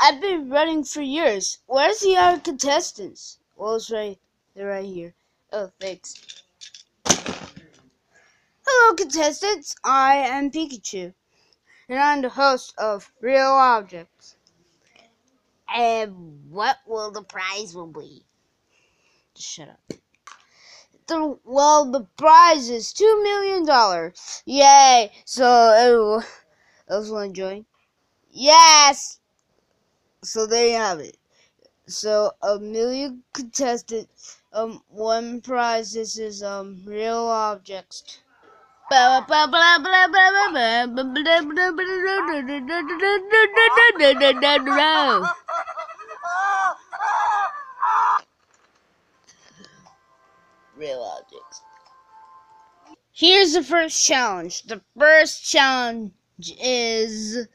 I've been running for years. Where's the other contestants? Well, it's right. They're right here. Oh, thanks. Hello, contestants. I am Pikachu, and I'm the host of Real Objects. And what will the prize will be? Just shut up. The, well, the prize is two million dollars. Yay! So, oh, everyone else want to join? Yes. So there you have it. So a million contestants, um, one prize. This is um real objects. Real objects. Here's the first challenge. The first challenge is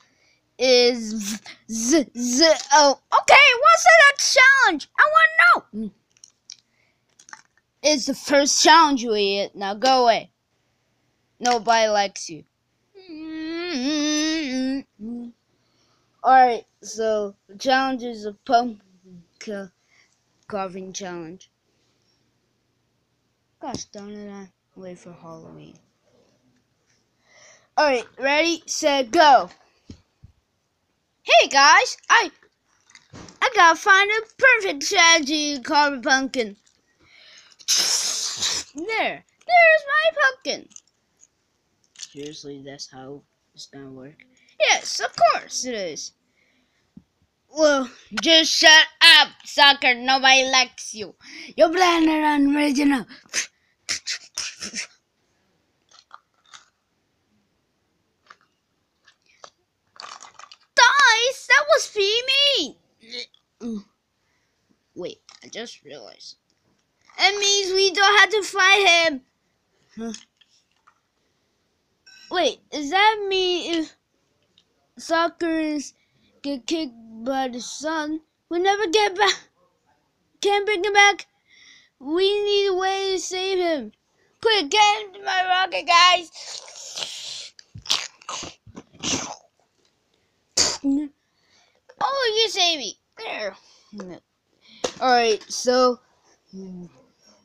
is z, z, oh okay what's next challenge? I want to know. It's the first challenge you idiot. Now go away. Nobody likes you. Alright so the challenge is a pumpkin carving challenge. Gosh darn it i wait for halloween. Alright ready set go Hey guys, I I gotta find a perfect strategy to carve a pumpkin. There, there's my pumpkin. Seriously, that's how it's gonna work? Yes, of course it is. Well, just shut up, sucker. Nobody likes you. You're blended unoriginal. that was me. Wait, I just realized. That means we don't have to fight him. Huh. Wait, does that mean if Suckers get kicked by the sun, we never get back? Can't bring him back. We need a way to save him. Quick, get into my rocket, guys. You save me. There. Alright, so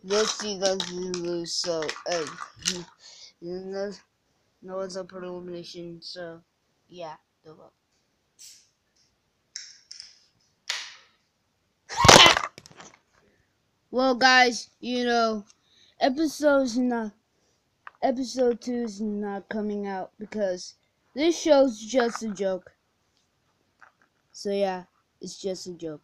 let's see the lose. So, uh, no, no one's up for elimination. So, yeah, the vote. well, guys, you know, episode's not episode two is not coming out because this show's just a joke. So yeah, it's just a joke.